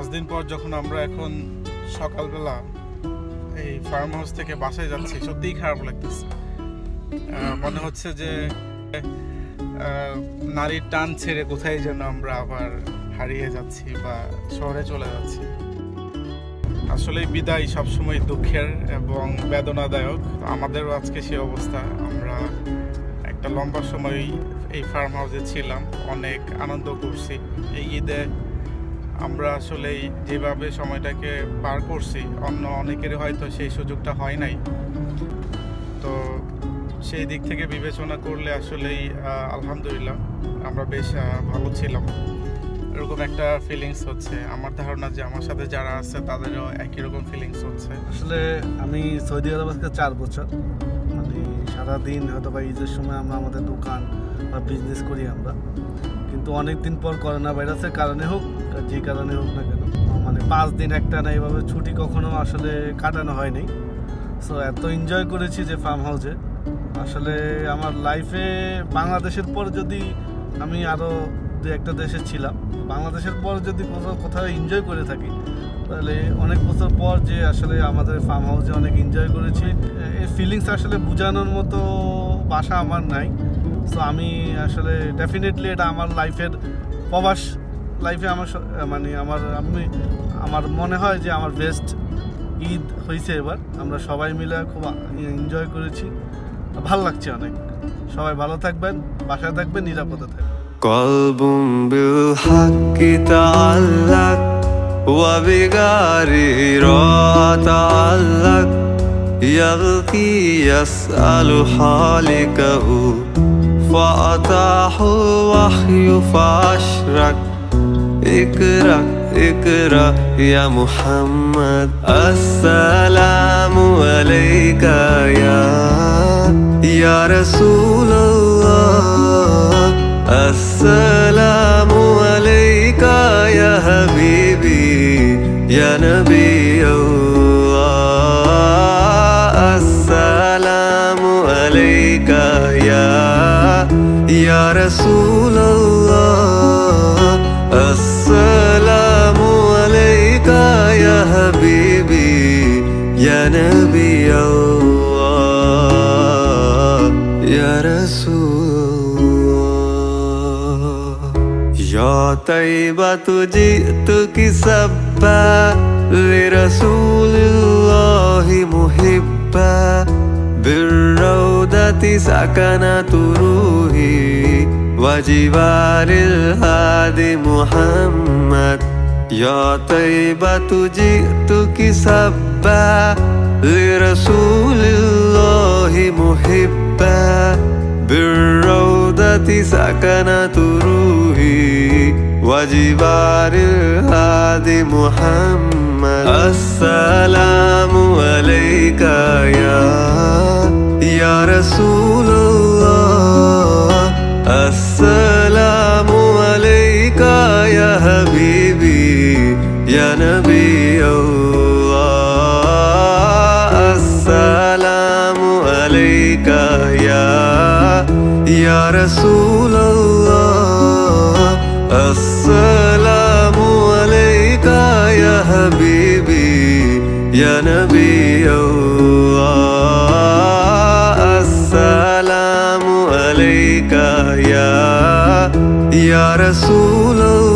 এতদিন পর যখন আমরা এখন সকালবেলা এই ফার্ম হাউস থেকে বাসায় যাচ্ছি, সত্যিই খারাপ লাগতেছে। মনে হচ্ছে যে নারীর টান ছেড়ে কোথায় যেন আমরা আবার হারিয়ে যাচ্ছি বা শহরে চলে যাচ্ছি। আসলে বিদায় সবসময় দুঃখের এবং বেদনাদায়ক। আমাদেরও আজকে সেই অবস্থা। আমরা একটা লম্বা সময় এই ফার্ম হাউসে ছিলাম, অনেক আনন্দ করছি। এই ঈদে আমরা আসলে যেভাবে সময়টাকে পার করছি, অন্য অনেকেরই হয়তো সেই সুযোগটা হয় নাই। তো সেই দিক থেকে বিবেচনা করলে আসলেই আলহামদুলিল্লাহ আমরা বেশ ভালো ছিলাম। এরকম একটা ফিলিংস হচ্ছে। আমার ধারণা যে আমার সাথে যারা আছে, তাদেরও একই রকম ফিলিংস হচ্ছে। আসলে আমি সৌদি আরব আজকে চার বছর। মানে সারাদিন হয়তো বা ঈদের সময় আমরা আমাদের দোকান বা বিজনেস করি আমরা। কিন্তু অনেক দিন পর করোনা ভাইরাসের কারণে হোক যে কারণে হোক না কেন। মানে পাঁচ দিন একটা না এইভাবে ছুটি কখনো আসলে কাটানো হয়নি। সো এত এনজয় করেছি যে ফার্ম হাউসে আসলে আমার লাইফে বাংলাদেশের পর যদি আমি আরও দু একটা দেশে ছিলাম, বাংলাদেশের পর যদি কোথাও কোথাও এনজয় করে থাকি, তাহলে অনেক বছর পর যে আসলে আমাদের ফার্ম হাউসে অনেক এনজয় করেছি এই ফিলিংস আসলে বোঝানোর মতো ভাষা আমার নাই। সো আমি আসলে ডেফিনেটলি এটা আমার লাইফের প্রবাস লাইফে আমার স- মানে আমার আমি আমার মনে হয় যে আমার বেস্ট ঈদ হয়েছে এবার আমরা সবাই মিলে খুব এনজয় করেছি ভাল লাগছে অনেক সবাই ভালো থাকবেন বাসায় থাকবেন নিরাপদে থাকবেন قلب بالحق تعلق وبغيره تعلق يغطي يسأل حالكه فأتاه الوحي فأشرك. اقرأ اقرأ يا محمد. السلام عليك يا يا رسول الله. السلام عليك يا حبيبي يا نبي الله. يا رسول الله السلام عليك يا حبيبي يا نبي الله يا رسول الله. يا طيبة جئتك سبا لرسول الله. بالروضة سكنت روحي وجبال الهادي محمد يا طيبة جئتك سبا لرسول الله محبا بالروضة سكنت روحي وجبال الهادي محمد السلام عليك يا يا رسول الله. السلام عليك يا حبيبي يا نبي الله. السلام عليك يا يا رسول الله. السلام عليك يا حبيبي يا نبي الله. عليك يا يا رسول الله